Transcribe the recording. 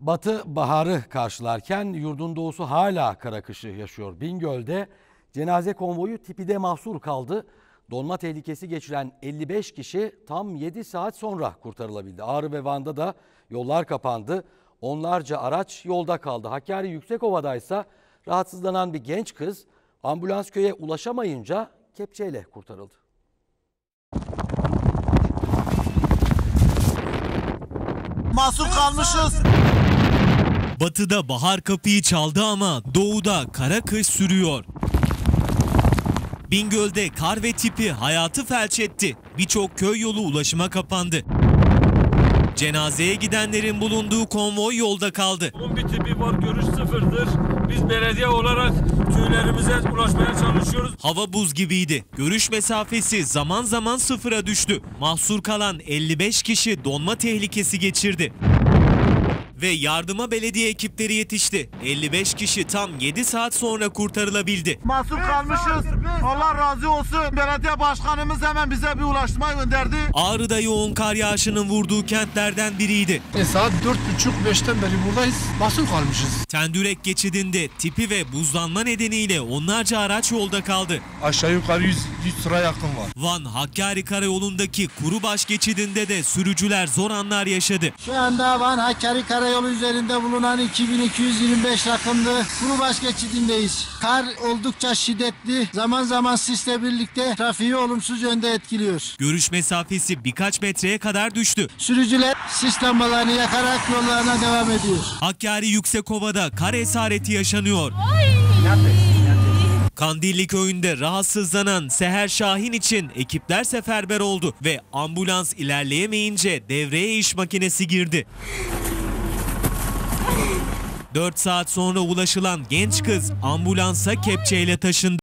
Batı baharı karşılarken yurdun doğusu hala kara kışı yaşıyor. Bingöl'de cenaze konvoyu tipide mahsur kaldı. Donma tehlikesi geçiren 55 kişi tam 7 saat sonra kurtarılabildi. Ağrı ve Van'da da yollar kapandı. Onlarca araç yolda kaldı. Hakkari Yüksekova'da ise rahatsızlanan bir genç kız ambulans köye ulaşamayınca kepçeyle kurtarıldı. Mahsur kalmışız. Batıda bahar kapıyı çaldı ama doğuda kara kış sürüyor. Bingöl'de kar ve tipi hayatı felç etti. Birçok köy yolu ulaşıma kapandı. Cenazeye gidenlerin bulunduğu konvoy yolda kaldı. Bunun bir tipi var görüş sıfırdır. Biz belediye olarak köylerimize ulaşmaya çalışıyoruz. Hava buz gibiydi. Görüş mesafesi zaman zaman sıfıra düştü. Mahsur kalan 55 kişi donma tehlikesi geçirdi. Ve yardıma belediye ekipleri yetişti. 55 kişi tam 7 saat sonra kurtarılabildi. Mahsur kalmışız. Allah razı olsun. Belediye başkanımız hemen bize bir ulaştırma gönderdi. Ağrı'da yoğun kar yağışının vurduğu kentlerden biriydi. E saat dört buçuk beşten beri buradayız. Mahsur kalmışız. Tendürek geçidinde tipi ve buzlanma nedeniyle onlarca araç yolda kaldı. Aşağı yukarı 100, 100 sıra yakın var. Van Hakkari Karayolu'ndaki Kurubaş geçidinde de sürücüler zor anlar yaşadı. Şu anda Van Hakkari Karayolu üzerinde bulunan 2225 rakımlı Kurubaş geçidindeyiz. Kar oldukça şiddetli. Zaman zaman sisle birlikte trafiği olumsuz yönde etkiliyor. Görüş mesafesi birkaç metreye kadar düştü. Sürücüler sis lambalarını yakarak yollarına devam ediyor. Hakkari Yüksekova'da kar esareti yaşanıyor. Kandilli köyünde rahatsızlanan Seher Şahin için ekipler seferber oldu ve ambulans ilerleyemeyince devreye iş makinesi girdi. 4 saat sonra ulaşılan genç kız ambulansa kepçeyle taşındı.